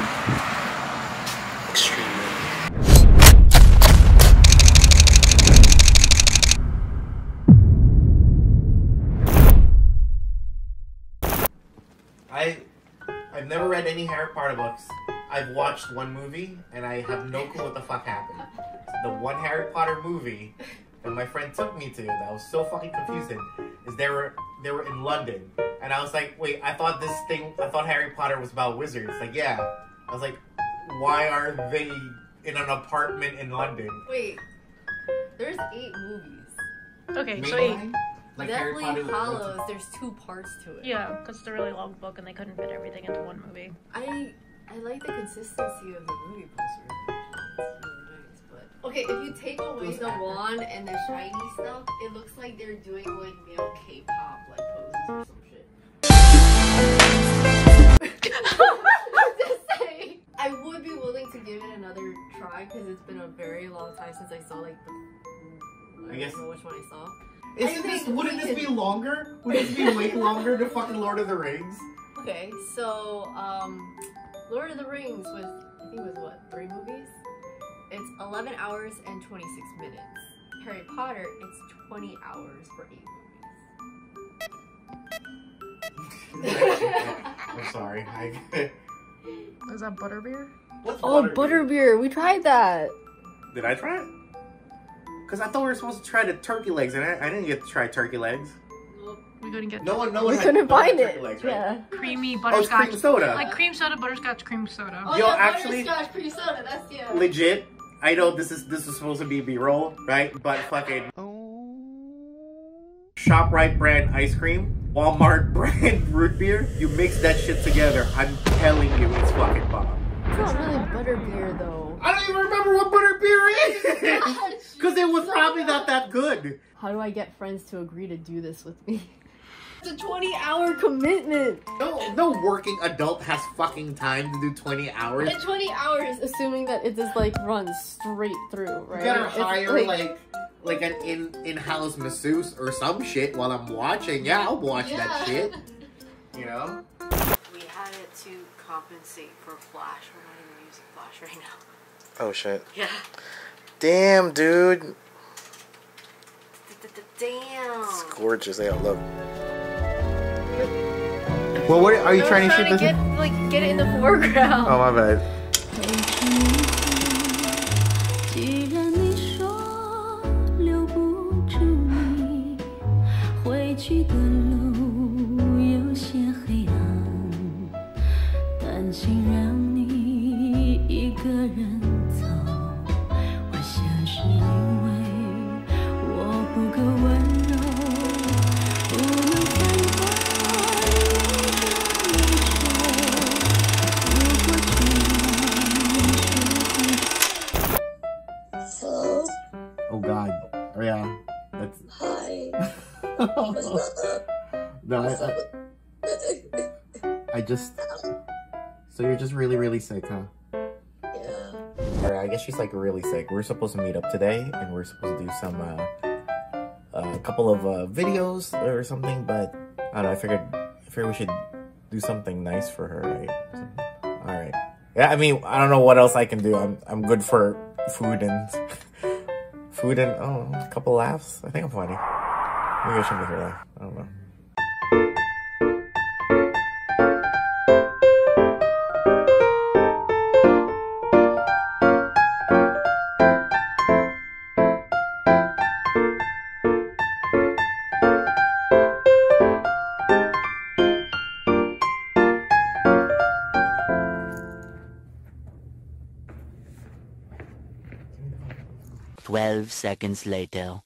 hard. Extremely. I I've never read any Harry Potter books. I've watched one movie and I have no clue what the fuck happened. The one Harry Potter movie that my friend took me to that was so fucking confusing is they were they were in London and I was like, wait, I thought this thing I thought Harry Potter was about wizards. Like, yeah. I was like, why are they in an apartment in London? Wait, there's eight movies. Okay, so Maybe. eight. Like Deathly Potter Hallows. There's two parts to it. Yeah, because it's a really long book and they couldn't fit everything into one movie. I I like the consistency of the movie poster. Nice, but okay, if you take away Those the actors. wand and the shiny stuff, it looks like they're doing like male K-pop like poses or some give it another try because it's been a very long time since I saw like the. I, I guess- don't know which one I saw. Isn't I this wouldn't we this be longer? Would this be way longer than fucking Lord of the Rings? Okay, so um, Lord of the Rings was I think it was what three movies. It's 11 hours and 26 minutes. Harry Potter, it's 20 hours for eight movies. I'm sorry. I, Is that butterbeer? What's oh, butterbeer? butterbeer! We tried that. Did I try it? Because I thought we were supposed to try the turkey legs, and I, I didn't get to try turkey legs. We couldn't get No one, no one. We had- couldn't no find it. Legs, right? Yeah. creamy butterscotch. Oh, it's butterscotch. cream soda. like cream soda, butterscotch, cream soda. Oh, Yo, yeah, actually- butterscotch cream soda. That's yeah. Legit. I know this is this is supposed to be B-roll, right? But fucking Shoprite brand ice cream, Walmart brand root beer. You mix that shit together. I'm telling you, it's fucking bomb. It's not really butterbeer though. I don't even remember what butterbeer is. Because it was probably not that good. How do I get friends to agree to do this with me? It's a 20 hour commitment. No, no working adult has fucking time to do 20 hours. And 20 hours, assuming that it just like runs straight through, right? You gotta hire like like an in in-house masseuse or some shit while I'm watching. Yeah, I'll watch that shit. You know? We had it to compensate for Flash. We're not even using Flash right now. Oh shit. Yeah. Damn, dude. Damn. It's gorgeous. They all look. Well, what are you I'm trying to shoot to this? get like get it in the foreground. Oh my bad. no, I, I, I just. So you're just really, really sick, huh? Yeah. Alright, I guess she's like really sick. We're supposed to meet up today, and we're supposed to do some, uh, a couple of uh, videos or something. But I don't know. I figured, I figured we should do something nice for her, right? All right. Yeah, I mean, I don't know what else I can do. I'm, I'm good for food and food and oh, a couple laughs. I think I'm funny. Maybe I should make her laugh. I don't know. Twelve seconds later.